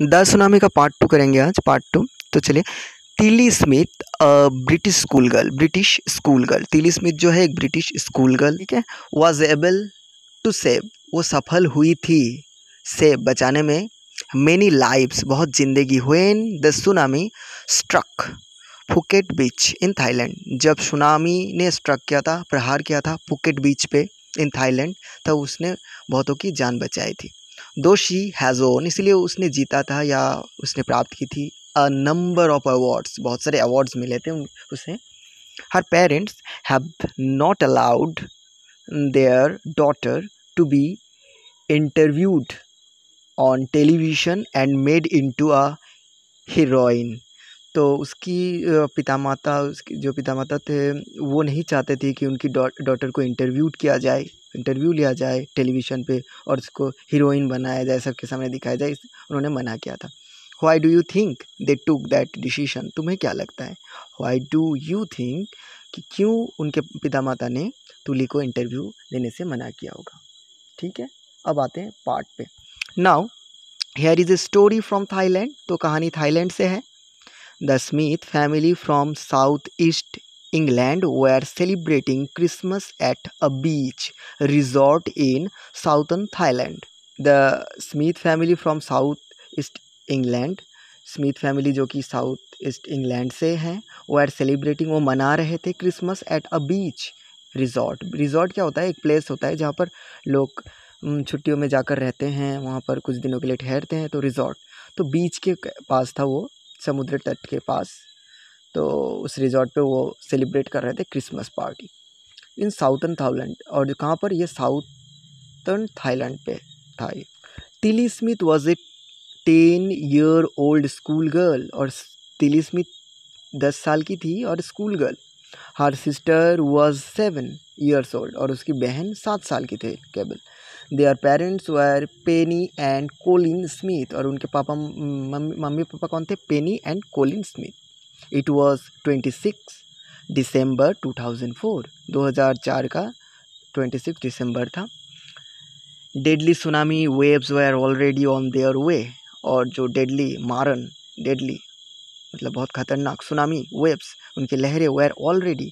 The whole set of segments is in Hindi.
द सुनामी का पार्ट टू करेंगे आज पार्ट टू तो चलिए, Tilly Smith British school girl British school girl Tilly Smith जो है एक ब्रिटिश स्कूल गर्ल ठीक है? वॉज़ एबल टू सेव वो सफल हुई थी। सेव बचाने में मैनी लाइव्स बहुत ज़िंदगी when the tsunami struck Phuket beach in Thailand जब सुनामी ने स्ट्रक किया था, प्रहार किया था फुकेट बीच पे इन थाईलैंड तब उसने बहुतों की जान बचाई थी। दो शी हैज़ ओन इसलिए उसने जीता था या उसने प्राप्त की थी अ नंबर ऑफ़ अवार्ड्स बहुत सारे अवार्ड्स मिले थे उसे। Her parents have not allowed their daughter to be interviewed on television and made into a heroine तो उसकी पिता माता उसकी जो पिता माता थे, वो नहीं चाहते थे कि उनकी डॉटर को इंटरव्यूड किया जाए। इंटरव्यू लिया जाए टेलीविज़न पे और उसको हीरोइन बनाया जाए, सबके सामने दिखाया जाए उन्होंने मना किया था। Why do you think they took that decision तुम्हें क्या लगता है? वाई डू यू थिंक कि क्यों उनके पिता माता ने तुली को इंटरव्यू देने से मना किया होगा? ठीक है, अब आते हैं पार्ट पे। Now here is a story from Thailand तो कहानी थाईलैंड से है। The family from south southeast England were celebrating Christmas at a beach resort in southern Thailand. The Smith family from southeast England Smith family जो कि साउथ ईस्ट इंग्लैंड से हैं वो आर सेलिब्रेटिंग वो मना रहे थे Christmas at a beach resort resort क्या होता है? एक प्लेस होता है जहाँ पर लोग छुट्टियों में जाकर रहते हैं, वहाँ पर कुछ दिनों के लिए ठहरते हैं तो रिजॉर्ट तो बीच के, पास था वो, समुद्र तट के पास. तो उस रिजॉर्ट पे वो सेलिब्रेट कर रहे थे Christmas party. In southern Thailand और कहाँ पर ये साउथर्न थाईलैंड पे था ये। Tilly Smith was a ten year old school girl और तिली स्मिथ दस साल की थी और school girl. Her sister was seven years old और उसकी बहन सात साल की थे, केवल। Their parents were Penny and Colin Smith और उनके पापा, मम्मी पापा कौन थे? Penny and Colin Smith it was twenty six December two thousand four दो हज़ार चार का ट्वेंटी सिक्स दिसंबर था। Deadly tsunami waves were already on their way और जो डेडली मारन डेडली मतलब बहुत खतरनाक सुनामी वेव्स उनकी लहरें were already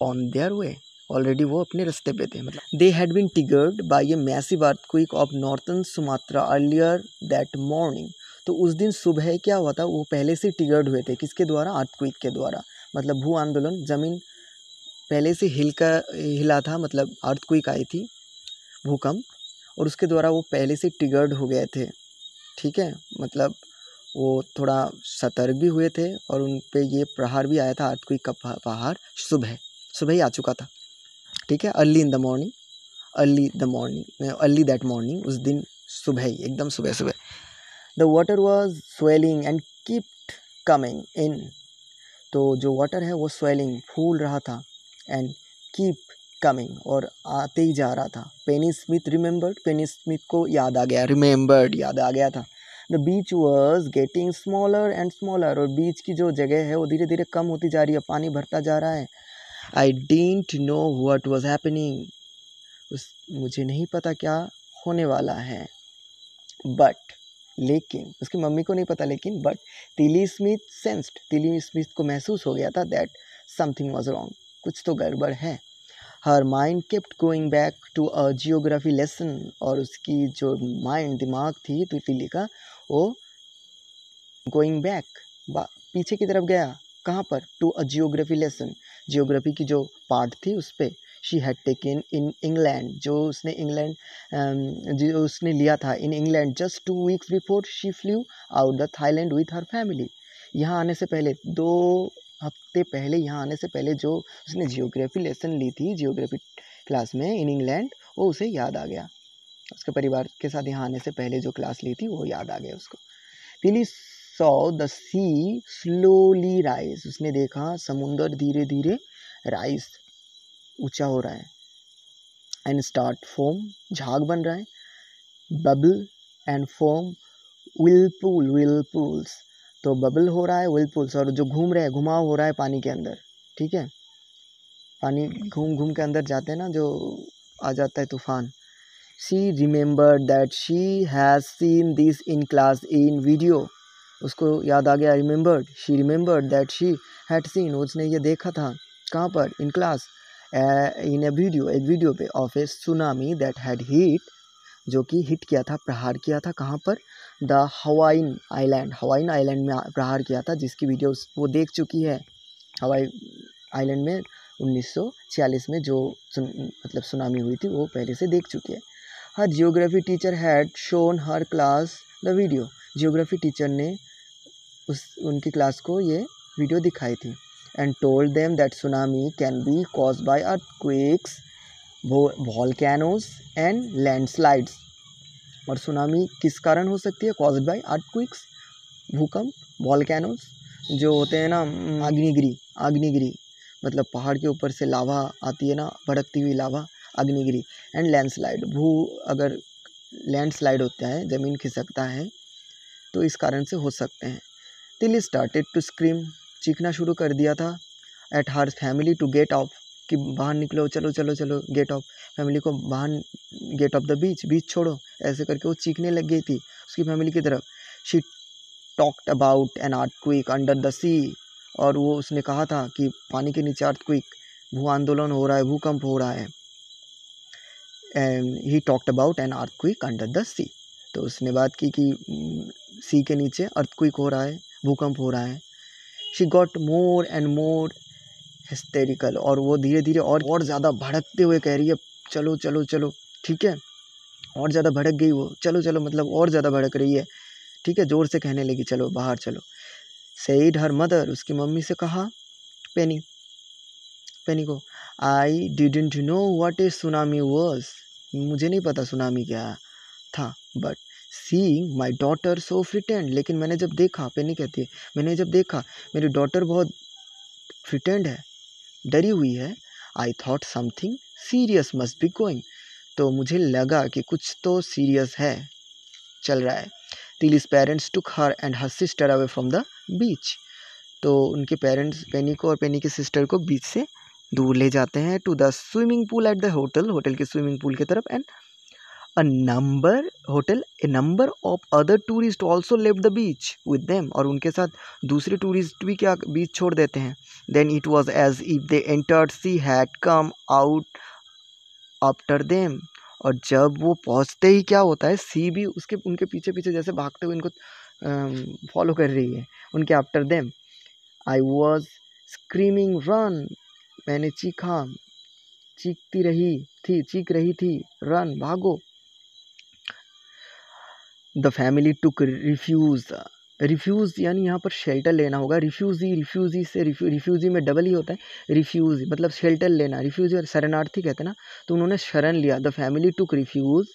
on their way already वो अपने रास्ते पे थे मतलब। They had been triggered by a Massey massive quake off northern Sumatra earlier that morning तो उस दिन सुबह क्या हुआ था? वो पहले से टिगर्ड हुए थे। किसके द्वारा? अर्थक्विक के द्वारा। मतलब भू आंदोलन, ज़मीन पहले से हिल का, हिला था मतलब अर्थक्विक आई थी, भूकंप, और उसके द्वारा वो पहले से टिगर्ड हो गए थे। ठीक है? मतलब वो थोड़ा सतर्क भी हुए थे, और उन पर ये प्रहार भी आया था अर्थक्विक का पहाड़, सुबह। सुबह ही आ चुका था। ठीक है? Early in the morning early the morning early that morning उस दिन सुबह ही, एकदम सुबह सुबह the water was swelling and kept coming in तो जो वाटर है, वो स्वेलिंग फूल रहा था एंड कीप कमिंग और आते ही जा रहा था। Penny Smith remembered Penny Smith को याद आ गया रिमेंबर्ड याद आ गया था। The beach was getting smaller and smaller और बीच की जो जगह है, वो धीरे धीरे कम होती जा रही है, पानी भरता जा रहा है। I didn't know what was happening उस, मुझे नहीं पता क्या होने वाला है। बट लेकिन, उसकी मम्मी को नहीं पता लेकिन बट तिली स्मिथ सेंस्ड तिली स्मिथ को महसूस हो गया था दैट समथिंग वॉज़ रॉन्ग कुछ तो गड़बड़ है। Her mind kept going back to a geography lesson और उसकी जो माइंड दिमाग थी तो तिली का, वो गोइंग बैक पीछे की तरफ़ गया। कहाँ पर? To a geography lesson geography की जो पार्ट थी, उस पर she had taken in England जो उसने इंग्लैंड um, जो उसने लिया था in England just two weeks before she flew out the Thailand with her family यहाँ आने से पहले दो हफ़्ते पहले यहाँ आने से पहले जो उसने जियोग्राफी लेसन ली थी जियोग्राफी क्लास में इन इंग्लैंड वो उसे याद आ गया. उसके परिवार के साथ यहाँ आने से पहले जो क्लास ली थी वो याद आ गया उसको. Tilly saw the sea slowly rise उसने देखा समुंदर धीरे धीरे राइज ऊँचा हो रहा है। एंड स्टार्ट फोम झाग बन रहा है। Bubble and foam whirlpool whirlpools तो बबल हो रहा है विल विलपुल्स और जो घूम रहे हैं, घुमाव हो रहा है पानी के अंदर। ठीक है? पानी घूम घूम के अंदर जाते हैं ना, जो आ जाता है तूफ़ान। She remember that she has seen this in class in video उसको याद आ गया remembered she remembered that she had seen उसने ये देखा था, कहाँ पर? In class in a video एक वीडियो पे of a tsunami that had hit जो कि हिट किया था प्रहार किया था कहाँ पर? The Hawaiian island Hawaiian island में प्रहार किया था जिसकी वीडियो वो देख चुकी है। हवाई आइलैंड में 1946 में जो सुन, मतलब सुनामी हुई थी वो पहले से देख चुकी है। Her geography teacher had shown her class the video geography teacher ने उस उनकी क्लास को ये वीडियो दिखाई थी। And told them that tsunami can be cause by earthquakes volcanoes and landslides और सुनामी किस कारण हो सकती है? कॉज बाय अर्थक्वेक्स भूकंप वॉलकैनोज जो होते हैं ना अग्निगिरी अग्निगिरी मतलब पहाड़ के ऊपर से लावा आती है ना, भड़कती हुई लावा, अग्निगिरी एंड लैंडस्लाइड भू, अगर लैंडस्लाइड होता है, ज़मीन खिसकता है तो इस कारण से हो सकते हैं। तिल स्टार्टेड टू स्क्रीम चीखना शुरू कर दिया था। At her family to get off कि बाहर निकलो, चलो चलो चलो गेट ऑफ़ फैमिली को बाहर get off the beach beach छोड़ो। ऐसे करके वो चीखने लग गई थी उसकी फैमिली की तरफ़। She talked about an earthquake under the sea और वो उसने कहा था कि पानी के नीचे अर्थ क्विक भू आंदोलन हो रहा है, भूकंप हो रहा है। He talked about an earthquake under the sea तो उसने बात की कि सी के नीचे अर्थ क्विक हो रहा है, भूकंप हो रहा है। She got more and more hysterical और वो धीरे धीरे और और ज़्यादा भड़कते हुए कह रही है, चलो चलो चलो। ठीक है? और ज़्यादा भड़क गई वो। चलो चलो मतलब और ज़्यादा भड़क रही है। ठीक है? ज़ोर से कहने लगी, चलो, बाहर चलो। सईद हर मदर उसकी मम्मी से कहा, पेनी पेनी को I didn't know what a tsunami was मुझे नहीं पता सुनामी क्या था but seeing my daughter so frightened लेकिन मैंने जब देखा पेनी कहती है मैंने जब देखा, मेरी डॉटर बहुत फ्रिटेंड है, डरी हुई है I thought something serious must be going तो मुझे लगा कि कुछ तो सीरियस है, चल रहा है। Tilly's parents took her and her sister away from the beach तो उनके पेरेंट्स पेनी को और पेनी के सिस्टर को बीच से दूर ले जाते हैं to the swimming pool at the hotel hotel के स्विमिंग पूल की तरफ़ and a number hotel a number of other tourists also leave the beach with them और उनके साथ दूसरे टूरिस्ट भी क्या बीच छोड़ देते हैं। Then it was as if they entered sea had come out after them और जब वो पहुँचते ही क्या होता है सी भी उसके, उनके पीछे पीछे जैसे भागते हुए इनको फॉलो कर रही है, उनके after them I was screaming run मैंने चीखा, चीखती रही थी, चीख रही थी रन भागो! The family took refuge refuge यानी यहाँ पर शेल्टर लेना होगा। रिफ्यूज़ी रिफ्यूज़ी से रिफ्यूज़ी में डबल ही होता है। रिफ्यूज़ मतलब शेल्टर लेना रिफ्यूज़ी और शरणार्थी कहते हैं ना तो उन्होंने शरण लिया। The family took refuge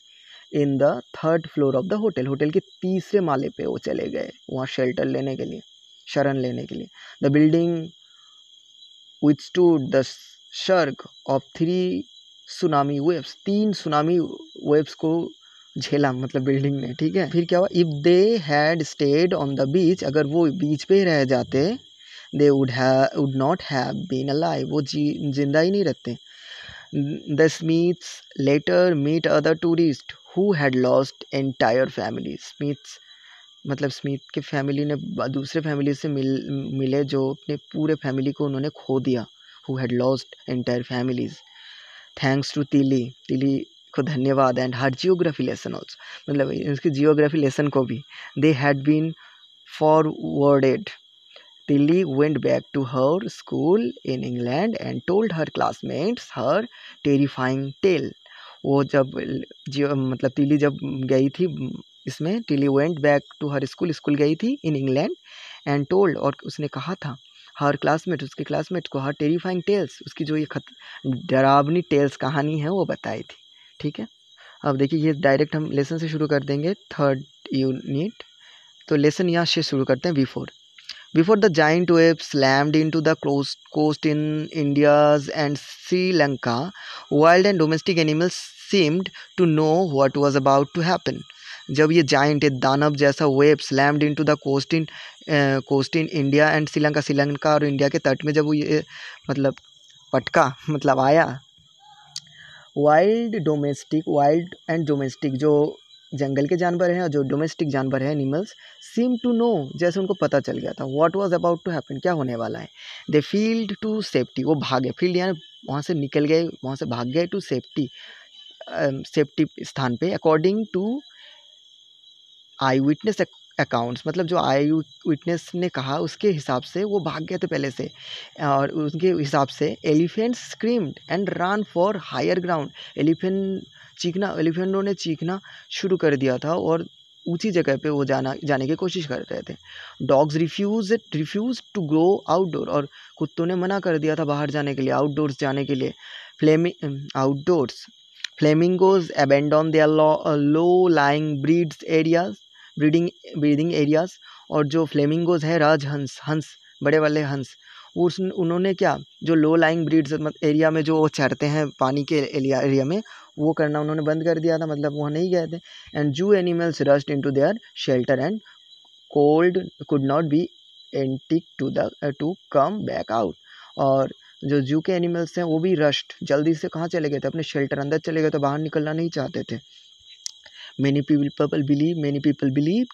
in the third floor of the hotel hotel के तीसरे माले पे वो चले गए, वहाँ शेल्टर लेने के लिए, शरण लेने के लिए। The building withstood the shock of three tsunami waves तीन सुनामी वेव्स को झेला मतलब बिल्डिंग ने, ठीक है? फिर क्या हुआ? If they had stayed on the beach अगर वो बीच पे रह जाते they would would not have been alive वो जी, ज़िंदा ही नहीं रहते। The Smiths later meet other tourist who had lost entire family Smiths मतलब स्मिथ के फैमिली ने दूसरे फैमिली से मिल, मिले जो अपने पूरे फैमिली को उन्होंने खो दिया who had lost entire families thanks to Tilly Tilly को धन्यवाद and her geography lesson also मतलब इसकी जियोग्राफी लेसन को भी they had been forwarded Tilly went back to her school in England and told her classmates her terrifying tale वो जब जियो मतलब तिली जब गई थी इसमें Tilly went back to her school school गई थी इन इंग्लैंड एंड टोल्ड और उसने कहा था हर क्लासमेट उसके क्लासमेट को हर टेरीफाइंग टेल्स उसकी जो ये खत, डरावनी टेल्स कहानी है वो बताई थी। ठीक है? अब देखिए, ये डायरेक्ट हम लेसन से शुरू कर देंगे थर्ड यूनिट तो लेसन यहाँ से शुरू करते हैं before before the giant wave slammed into the coast in India's and Sri Lanka wild and domestic animals seemed to know what was about to happen जब ये जाइंट दानव जैसा wave slammed into the coast in coast in India and Sri Lanka Sri Lanka और इंडिया के तट में जब वो ये मतलब पटका मतलब आया wild domestic wild and domestic जो जंगल के जानवर हैं और जो डोमेस्टिक जानवर हैं एनिमल्स सीम टू नो जैसे उनको पता चल गया था। What was about to happen क्या होने वाला है? दे फ़ील्ड टू सेफ्टी वो भागे फ़ील्ड यानी वहाँ से निकल गए, वहाँ से भाग गए टू सेफ्टी सेफ्टी स्थान पे। According to I witness accounts मतलब जो आई विटनेस ने कहा, उसके हिसाब से वो भाग गए थे पहले से। और उनके हिसाब से elephant screamed and run for higher ground elephant चीखना एलिफेंटों ने चीखना शुरू कर दिया था और ऊँची जगह पे वो जाना, जाने की कोशिश कर रहे थे। Dogs refuse refuse to go outdoor और कुत्तों ने मना कर दिया था बाहर जाने के लिए आउटडोर्स जाने के लिए। Flaming outdoors flamingos abandon their low lying breeds areas breeding breeding areas और जो फ्लेमिंगोज हैं राजहंस हंस हंस बड़े वाले हंस उस, उन्होंने क्या, जो लो लाइंग ब्रीड्स एरिया में जो वो चरते हैं पानी के एरिया एरिया में, वो करना उन्होंने बंद कर दिया था मतलब वहाँ नहीं गए थे। And zoo animals rushed into their shelter and could could not be enticed to the to come back out और जो जू के एनिमल्स हैं, वो भी रस्ट जल्दी से कहाँ चले गए थे? अपने शेल्टर अंदर चले गए तो बाहर निकलना नहीं चाहते थे। Many people believe many people believe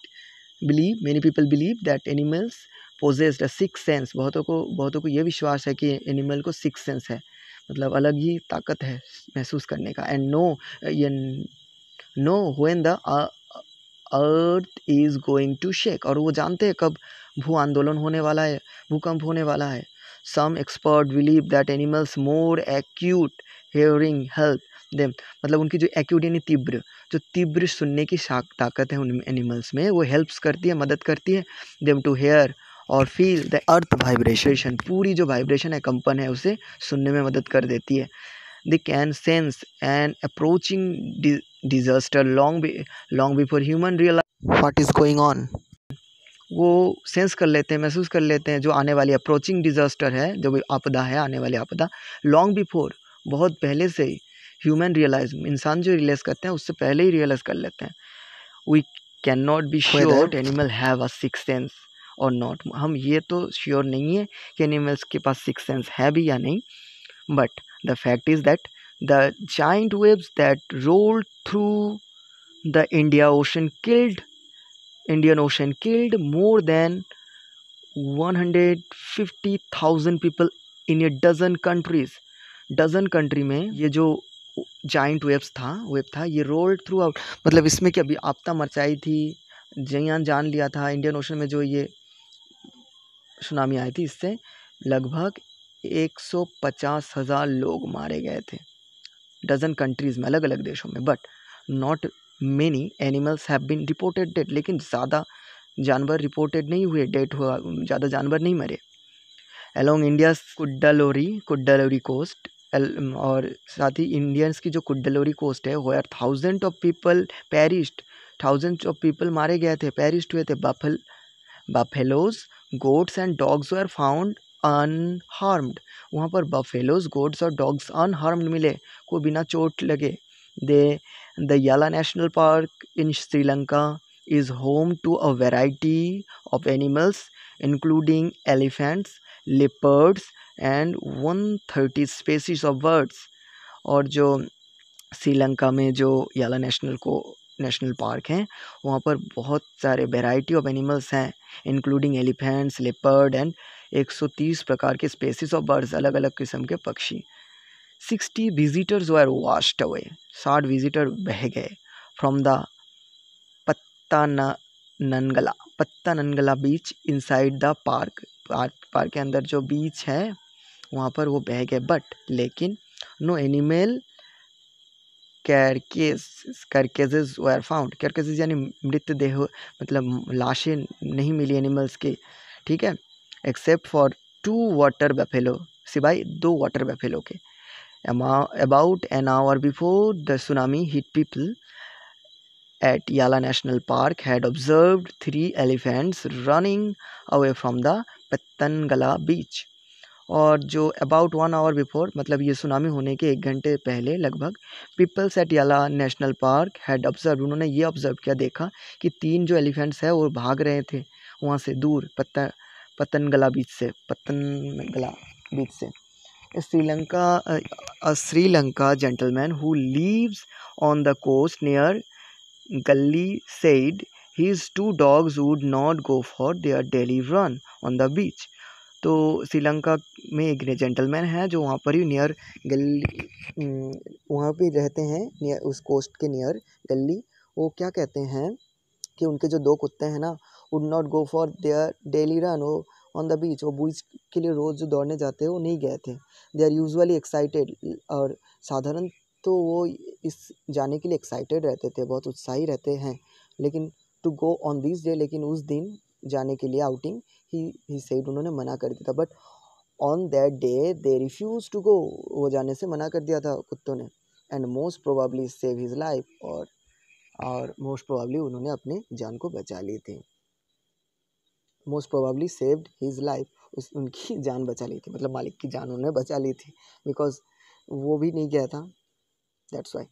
believe many people believe that animals possessed a six sense बहुतों को बहुतों को ये विश्वास है कि एनिमल को सिक्स सेंस है। मतलब अलग ही ताकत है महसूस करने का। एंड नो ये know when the earth is going to shake और वो जानते हैं कब भू आंदोलन होने वाला है, भूकंप होने वाला है। Some expert believe that animals more acute hearing help them मतलब उनकी जो एक्यूट यानी तीव्र जो तीव्र सुनने की ताकत है उन एनिमल्स में, वो हेल्प्स करती है, मदद करती है देम टू हेयर और फील द अर्थ वाइब्रेशन पूरी जो वाइब्रेशन है, कंपन है, उसे सुनने में मदद कर देती है। They can sense and approaching disaster long long before human real what is going on वो सेंस कर लेते हैं, महसूस कर लेते हैं, जो आने वाली अप्रोचिंग डिजास्टर है, जो भी आपदा है, आने वाली आपदा लॉन्ग बिफोर बहुत पहले से ही ह्यूमन रियलाइज़ इंसान जो रियलाइज़ करते हैं उससे पहले ही रियलाइज़ कर लेते हैं। We can not be sure animal have a six sense और नॉट हम ये तो श्योर नहीं है कि एनिमल्स के पास सिक्स सेंस है भी या नहीं but the fact is that the giant waves that roll through the India ocean killed Indian ocean killed more than 150,000 people in a dozen countries dozen country में ये जो जाइंट वेब्स था वेब था, ये रोल्ड थ्रू आउट मतलब इसमें क्या अभी आपदा मचाई थी, जयान जान लिया था इंडियन ओशन में जो ये सुनामी आई थी, इससे लगभग एक सौ पचास हज़ार लोग मारे गए थे। डजन कंट्रीज़ में अलग अलग देशों में but not many animals have been reported dead लेकिन ज़्यादा जानवर रिपोर्टेड नहीं हुए डेड हुआ, ज़्यादा जानवर नहीं मरे। Along India Cuddalore Cuddalore coast और साथ ही इंडियंस की जो कुड्डलोरी कोस्ट है where thousand of people perished thousand of people मारे गए थे पेरिस्ड हुए थे। Buff buffaloes goats and dogs were found unharmed वहाँ पर बफेलोज गोड्स और डॉग्स अनहार्म्ड मिले। को बिना चोट लगे। The the Yala national park in Sri Lanka is home to a variety of animals including elephants leopards and one thirty species of birds और जो श्रीलंका में जो याला नेशनल को, नेशनल पार्क हैं, वहाँ पर बहुत सारे वेराइटी ऑफ़ एनिमल्स हैं इंक्लूडिंग एलिफेंट्स लेपर्ड एंड 130 प्रकार के स्पेसिस ऑफ़ बर्ड्स अलग अलग किस्म के पक्षी। 60 विजिटर्स वर वाश्ड अवे साठ विजिटर बह गए। From the Patanangala Patanangala beach inside the park park के अंदर जो बीच है वहाँ पर वो बह गए। बट लेकिन no animal carcass carcasses were found carcasses यानी मृतदेह मतलब लाशें नहीं मिली एनिमल्स के। ठीक है? Except for two water buffalo सिवाय दो वाटर बफेलो के। About an hour before the tsunami hit people at Yala national park had observe three elephants running away from the Patanangala beach और जो अबाउट वन आवर बिफोर मतलब ये सुनामी होने के एक घंटे पहले लगभग peoples at Yala national park had observe उन्होंने ये ऑब्ज़र्व किया, देखा कि तीन जो एलिफेंट्स है, वो भाग रहे थे वहाँ से दूर, पत्ता पतनगला बीच से पतनगला बीच से Sri Lanka Lanka gentleman who lives on the coast near Gully said his two dogs would not go for their daily run on the beach. तो श्रीलंका में एक जेंटलमैन है जो वहाँ पर ही नियर गली वहाँ पे रहते हैं, नियर उस कोस्ट के नियर गली वो क्या कहते हैं कि उनके जो दो कुत्ते हैं ना would not go for their daily run वो ऑन द बीच वो बीच के लिए रोज़ जो दौड़ने जाते हैं, वो नहीं गए थे। दे आर यूजली एक्साइटेड और साधारण तो वो इस जाने के लिए एक्साइटेड रहते थे, बहुत उत्साही रहते हैं। लेकिन to go on this day लेकिन उस दिन जाने के लिए आउटिंग ही ही सेड उन्होंने मना कर दिया था। But on that day they refuse to go वो जाने से मना कर दिया था कुत्तों ने। And most probably save his life और और मोस्ट प्रोबेबली उन्होंने अपने जान को बचा ली थी। Most probably saved his life उस, उनकी जान बचा ली थी। मतलब मालिक की जान उन्होंने बचा ली थी। बिकॉज़ वो भी नहीं गया था। That's why